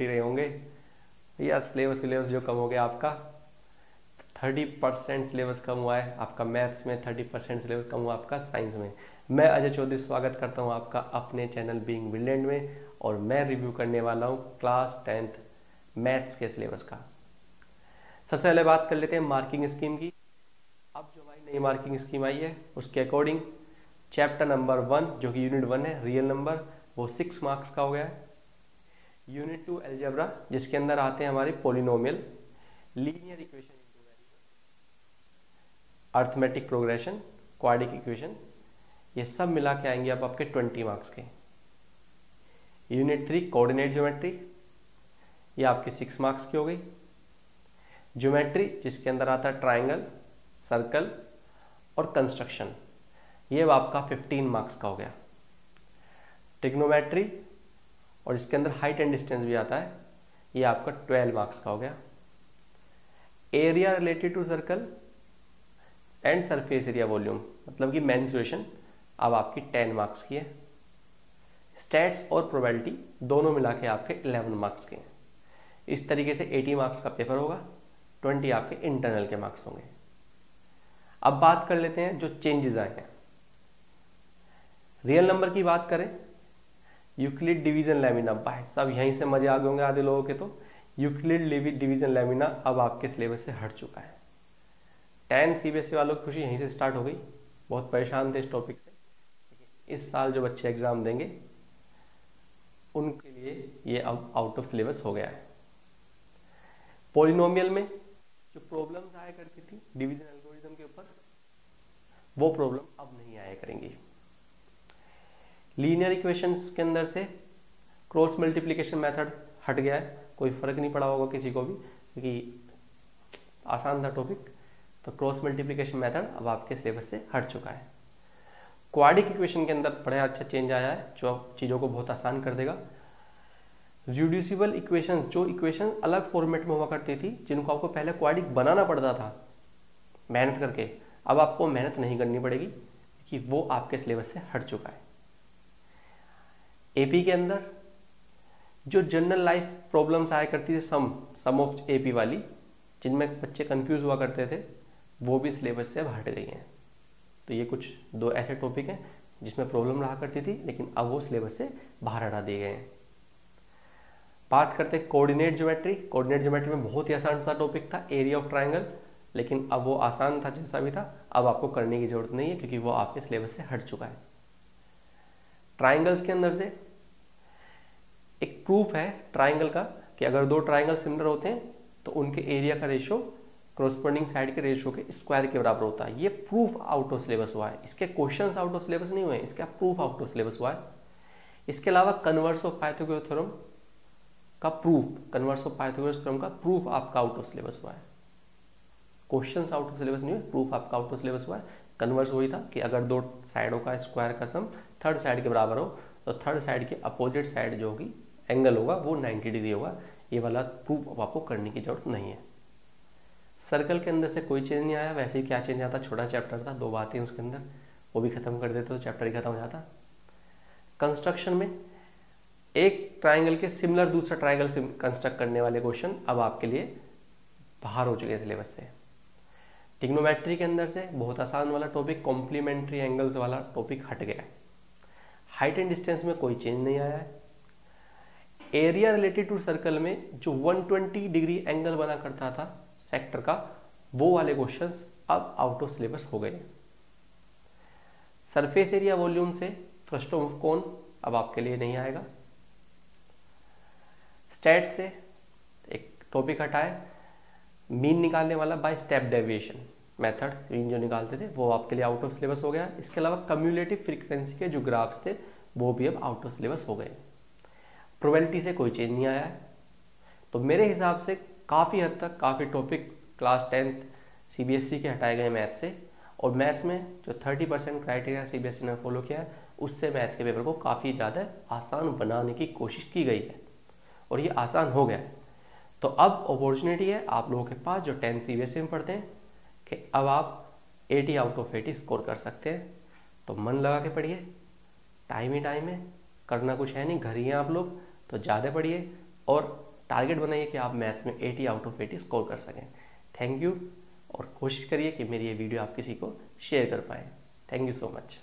ही रहे होंगे। या सिलेबस सिलेबस जो कम हो गया आपका। थर्टी परसेंट सिलेबस कम हुआ है आपका मैथ्स में थर्टी परसेंट सिलेबस कम हुआ आपका साइंस में। मैं अजय चौधरी, स्वागत करता हूँ आपका अपने चैनल बीइंग ब्रिलियंट में और मैं रिव्यू करने वाला हूँ क्लास टेंथ मैथ्स के सिलेबस का। सबसे पहले बात कर लेते हैं मार्किंग स्कीम की। अब जो हमारी नई मार्किंग स्कीम आई है, उसके अकॉर्डिंग चैप्टर नंबर वन जो कि यूनिट वन है रियल नंबर वो सिक्स मार्क्स का हो गया है। यूनिट टू एल्जेब्रा जिसके अंदर आते हैं हमारे polynomial linear equation arithmetic progression quadratic equation ये सब मिला के आएँगे अब आपके ट्वेंटी मार्क्स के। यूनिट थ्री कोऑर्डिनेट ज्योमेट्री ये आपकी सिक्स मार्क्स की हो गई ज्योमेट्री जिसके अंदर आता है ट्राइंगल सर्कल और कंस्ट्रक्शन ये आपका फिफ्टीन मार्क्स का हो गया। टिग्नोमेट्री और इसके अंदर हाइट एंड डिस्टेंस भी आता है। ये आपका ट्वेल्व मार्क्स का हो गया। Area related to circle and surface area volume मतलब कि मैंसुरेशन, अब आपकी टेन मार्क्स की है। स्टैट्स और प्रोबेबिलिटी दोनों मिला के आपके इलेवन मार्क्स के हैं। इस तरीके से एटी मार्क्स का पेपर होगा, ट्वेंटी आपके इंटरनल के मार्क्स होंगे। अब बात कर लेते हैं जो चेंजेस आए हैं। रियल नंबर की बात करें यूक्लिड डिवीज़न लेमिना भाई सब यहीं से मज़े आ गए होंगे आधे लोगों के तो। यूक्लिड डिवीज़न लेमिना अब आपके सिलेबस से हट चुका है। टेन सी बी वालों की खुशी यहीं से स्टार्ट हो गई। बहुत परेशान थे इस टॉपिक से। इस साल जो बच्चे एग्ज़ाम देंगे, उनके लिए ये अब आउट ऑफ़ सिलेबस हो गया है। पोलिनोमियल में जो प्रॉब्लम्स आया करती थी डिवीज़न एल्गोरिज्म के ऊपर, वो प्रॉब्लम अब नहीं आया करेंगी। लीनियर इक्वेशंस के अंदर से क्रॉस मल्टीप्लिकेशन मेथड हट गया है। कोई फ़र्क नहीं पड़ा होगा किसी को भी, क्योंकि आसान था टॉपिक तो क्रॉस मल्टीप्लिकेशन मेथड अब आपके सिलेबस से हट चुका है। क्वाडिक इक्वेशन के अंदर बड़ा अच्छा चेंज आया है, जो चीज़ों को बहुत आसान कर देगा। रिड्यूसिबल इक्वेशंस जो इक्वेशन अलग फॉर्मेट में हुआ करती थी, जिनको आपको पहले क्वाडिक बनाना पड़ता था, मेहनत करके। अब आपको मेहनत नहीं करनी पड़ेगी कि वो आपके सिलेबस से हट चुका है। एपी के अंदर, जो जनरल लाइफ प्रॉब्लम्स आया करती थी सम सम ऑफ़ एपी वाली, जिनमें बच्चे कंफ्यूज हुआ करते थे, वो भी सिलेबस से अब हट गई हैं। तो ये कुछ दो ऐसे टॉपिक हैं, जिसमें प्रॉब्लम रहा करती थी, लेकिन अब वो सिलेबस से बाहर हटा दिए गए हैं। बात करते हैं कोऑर्डिनेट ज्योमेट्री कोऑर्डिनेट ज्योमेट्री में बहुत ही आसान सा टॉपिक था एरिया ऑफ़ ट्राइंगल लेकिन अब वो आसान था जैसा भी था, अब आपको करने की ज़रूरत नहीं है, क्योंकि वो आपके सिलेबस से हट चुका है। ट्राइंगल्स के अंदर से, एक प्रूफ है ट्राइंगल का कि अगर दो ट्राइंगल सिमिलर होते हैं तो उनके एरिया का रेशियो क्रॉसपोर्डिंग साइड के रेशियो के स्क्वायर के बराबर होता है। ये प्रूफ आउट ऑफ़ सिलेबस हुआ है। इसके क्वेश्चंस आउट ऑफ़ सिलेबस नहीं हुए इसका प्रूफ आउट ऑफ़ सिलेबस हुआ है। इसके अलावा कन्वर्स ऑफ़ पाइथागोरस थ्योरम का proof converse of Pythagoras theorem का प्रूफ आपका आउट ऑफ़ सिलेबस हुआ है। क्वेश्चंस आउट ऑफ़ सिलेबस नहीं हुए प्रूफ आपका आउट ऑफ़ सिलेबस हुआ है। कन्वर्स वही था कि अगर दो साइडों का स्क्वायर का सम थर्ड साइड के बराबर हो तो थर्ड साइड के अपोजिट साइड जो होगी, एंगल होगा, वो 90 डिग्री होगा। ये वाला प्रूफ अब आपको करने की ज़रूरत नहीं है। सर्कल के अंदर से कोई चेंज नहीं आया, वैसे ही क्या चेंज आता? छोटा चैप्टर था, दो बातें उसके अंदर, वो भी खत्म कर देते तो चैप्टर ही खत्म हो जाता। कंस्ट्रक्शन में एक ट्राइंगल के सिमिलर दूसरा ट्राइंगल कंस्ट्रक्ट करने वाले क्वेश्चन अब आपके लिए बाहर हो चुके हैं सिलेबस से। टिग्नोमेट्री के अंदर से बहुत आसान वाला टॉपिक कॉम्प्लीमेंट्री एंगल्स वाला टॉपिक हट गया। है हाइट एंड डिस्टेंस में कोई चेंज नहीं आया है। एरिया रिलेटेड टू सर्कल में जो 120 डिग्री एंगल बना करता था सेक्टर का, वो वाले क्वेश्चंस अब आउट ऑफ़ सिलेबस हो गए सरफेस एरिया वॉल्यूम से फ्रस्टोम ऑफ़ कोन अब आपके लिए नहीं आएगा। स्टैट से एक टॉपिक हटाए। मीन निकालने वाला by step deviation method mean जो निकालते थे, वो आपके लिए आउट ऑफ़ सिलेबस हो गया। इसके अलावा कम्युलेटिव फ्रीक्वेंसी के जो ग्राफ्स थे, वो भी अब आउट ऑफ़ सिलेबस हो गए। प्रोबेबिलिटी से कोई चेंज नहीं आया है। तो मेरे हिसाब से काफ़ी हद तक, काफ़ी टॉपिक क्लास टेंथ सी के हटाए गए मैथ से। और मैथ्स में जो 30 परसेंट क्राइटेरिया सी ने फॉलो किया है, उससे मैथ्स के पेपर को काफ़ी ज़्यादा आसान बनाने की कोशिश की गई है। और ये आसान हो गया तो अब अपॉर्चुनिटी है आप लोगों के पास जो टेंथ सी में पढ़ते हैं। कि अब आप 80 आउट ऑफ़ 80 स्कोर कर सकते हैं। तो मन लगा के पढ़िए। टाइम ही टाइम है। करना कुछ है नहीं। घर ही हैं आप लोग। तो ज़्यादा पढ़िए। और टारगेट बनाइए कि आप मैथ्स में 80 आउट ऑफ़ 80 स्कोर कर सकें। थैंक यू और कोशिश करिए कि मेरी ये वीडियो आप किसी को शेयर कर पाएँ। Thank you so much